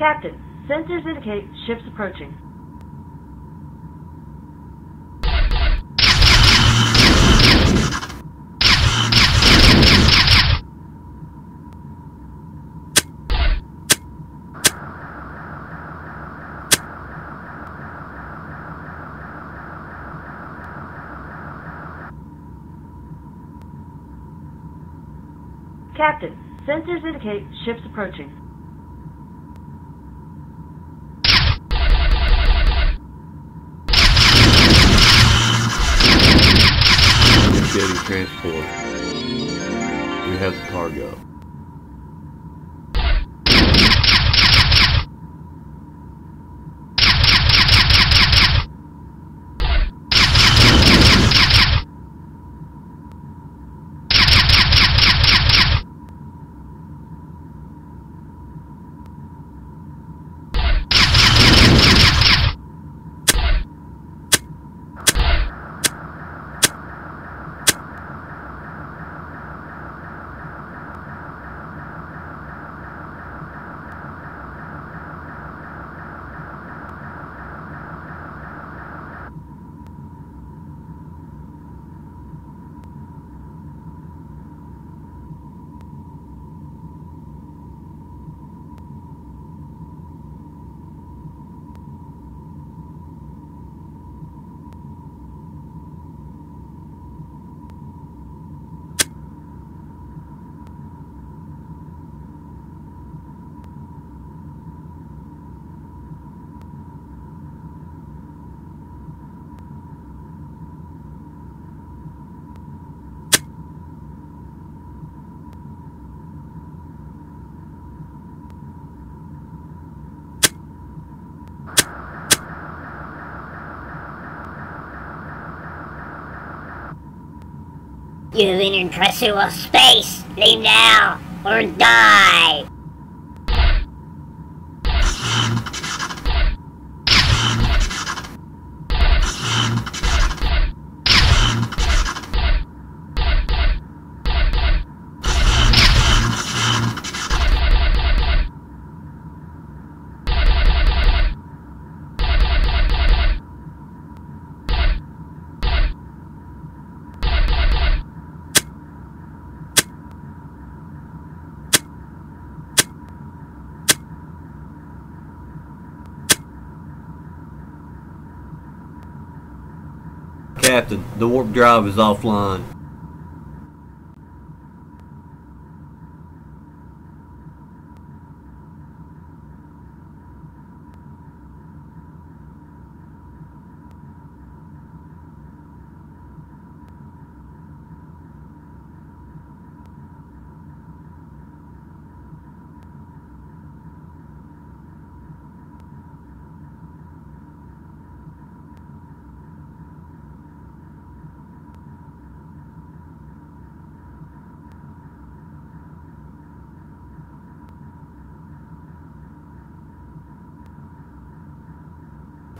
Captain, sensors indicate ships approaching. Captain, sensors indicate ships approaching. Transport. We have the cargo. You have entered terrestrial space! Leave now, or die! Captain, the warp drive is offline.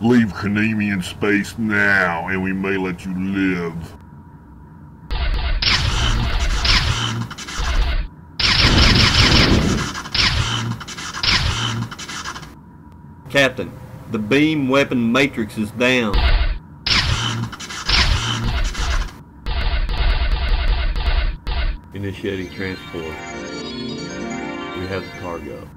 Leave Kanemian space now, and we may let you live. Captain, the beam weapon matrix is down. Initiating transport. We have the cargo.